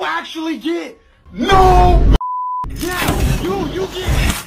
you actually get no. Yeah, you you get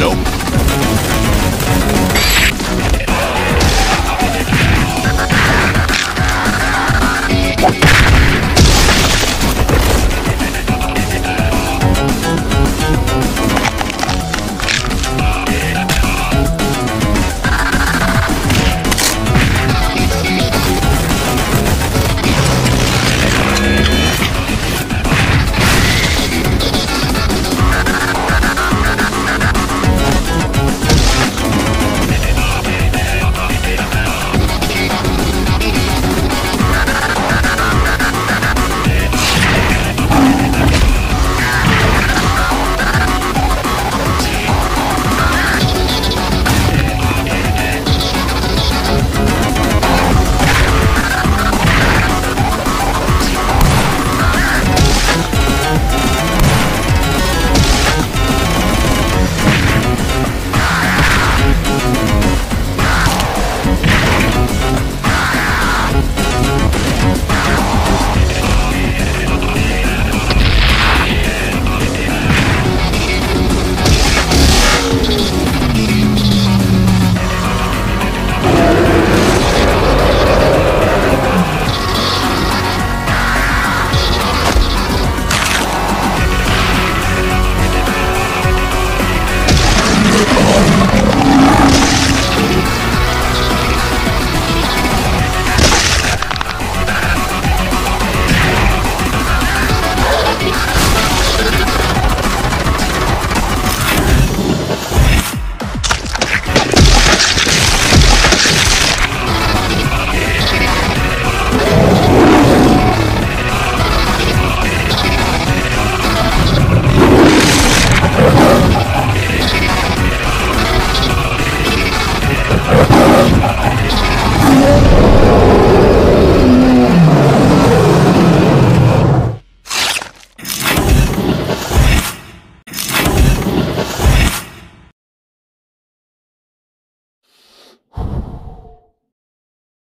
Nope.